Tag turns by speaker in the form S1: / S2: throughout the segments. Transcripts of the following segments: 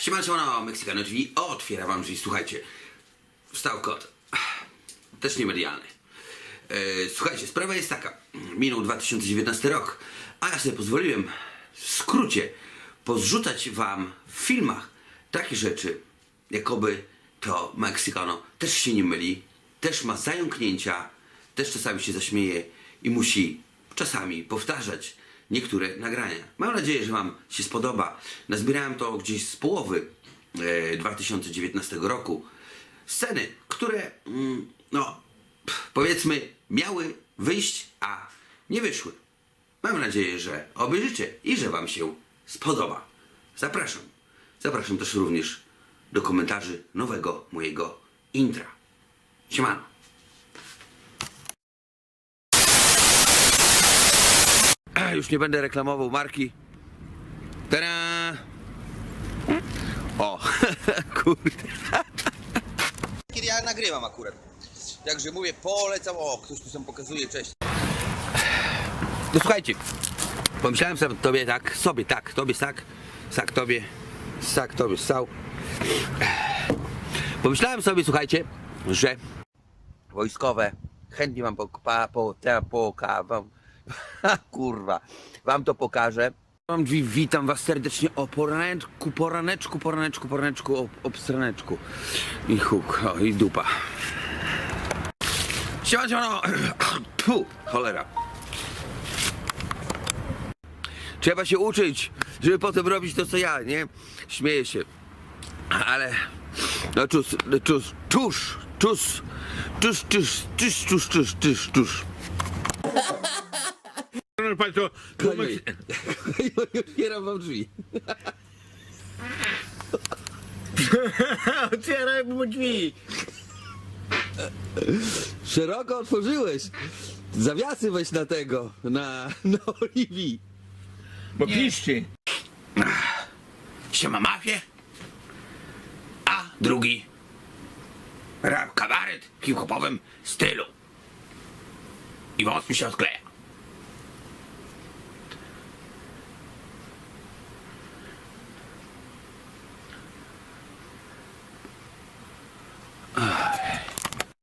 S1: Siema, siema, Meksykano drzwi, otwiera wam drzwi, słuchajcie. Wstał kot. Też niemedialny. E, słuchajcie, sprawa jest taka. Minął 2019 rok, a ja sobie pozwoliłem w skrócie pozrzucać wam w filmach takie rzeczy, jakoby to Meksykano też się nie myli, też ma zająknięcia, też czasami się zaśmieje i musi czasami powtarzać niektóre nagrania. Mam nadzieję, że Wam się spodoba. Nazbierałem to gdzieś z połowy e, 2019 roku. Sceny, które, mm, no, powiedzmy, miały wyjść, a nie wyszły. Mam nadzieję, że obejrzycie i że Wam się spodoba. Zapraszam. Zapraszam też również do komentarzy nowego mojego intra. Siemano. Już nie będę reklamował marki. Tada! O, kurde. Kiedy ja nagrywam akurat. Także mówię, polecam. O, ktoś tu sam pokazuje, cześć. No słuchajcie, pomyślałem sobie tobie tak, sobie tak, tobie tak, sak tobie, sak tobie, sał. Pomyślałem sobie, słuchajcie, że wojskowe, chętnie wam po, po, po, te- poka, wam, kurwa, wam to pokażę. Mam drzwi, witam was serdecznie o poraneczku, poraneczku, poraneczku, poraneczku, o, obstraneczku. I huk, o i dupa. Siema, siema, Pu, cholera. Trzeba się uczyć, żeby potem robić to, co ja, nie? Śmieję się. Ale... No no cóż, cóż, cóż, cóż, cóż, cóż, cóż, cóż, cóż, cóż.
S2: Szanowni Państwo, tu Meks-
S1: Otwieram wam drzwi.
S2: otwieraj mu drzwi.
S1: Szeroko otworzyłeś. Zawiasy weź na tego, na, na Oliwii.
S2: Bo piszczy.
S1: Siema mafię. A drugi. Rap kabaret w hip-hopowym stylu. I wąs mi się odkleja.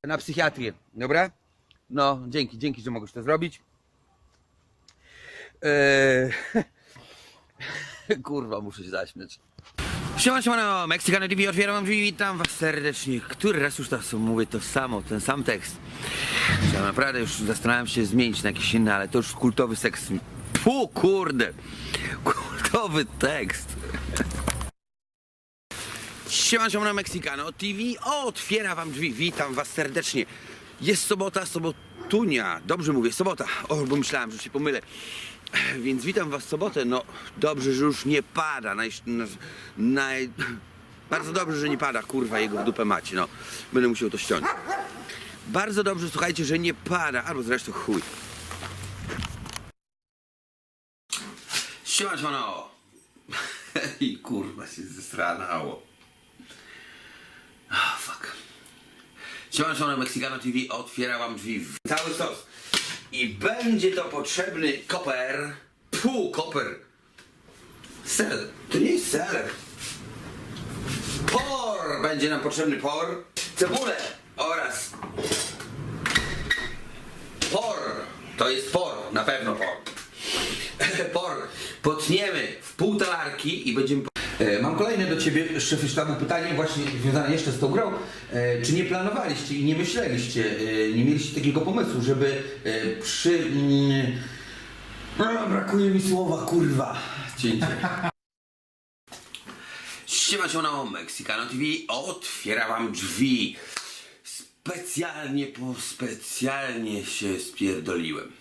S1: Na psychiatrię, dobra? No, dzięki, dzięki, że mogłeś to zrobić. Eee... Kurwa, muszę się zaśmiać. Siema, siema, Meksykano TV, otwieram drzwi, witam was serdecznie. Który raz już to mówię to samo, ten sam tekst. Ja naprawdę już zastanawiam się zmienić na jakiś inny, ale to już kultowy seks. Pu, kurde. Kultowy tekst. Siema, siema, Meksykano TV, otwiera wam drzwi, witam was serdecznie. Jest sobota, sobotunia, dobrze mówię, sobota. O, bo myślałem, że się pomylę. Więc witam was w sobotę. No dobrze, że już nie pada. Naj, naj, bardzo dobrze, że nie pada, kurwa, jego w dupę macie. No, będę musiał to ściąć. Bardzo dobrze, słuchajcie, że nie pada, albo zresztą chuj. Siema, siemano. I kurwa się zesranało. Siemano, Mexicano TV otwiera wam drzwi w cały stos. I będzie to potrzebny koper. Pół koper. Sel. To nie jest seler. Por. Będzie nam potrzebny por. Cebulę oraz por. To jest por. Na pewno por. por. Potniemy w pół talarki i będziemy... E, Mam kolejne do Ciebie, szefie sztabu, pytanie właśnie związane jeszcze z tą grą. E, Czy nie planowaliście i nie myśleliście, e, nie mieliście takiego pomysłu, żeby przy... mm, Brakuje mi słowa, kurwa. Cięcie. Siema, siema, Mexicano TV otwiera wam drzwi. Specjalnie, po specjalnie się spierdoliłem.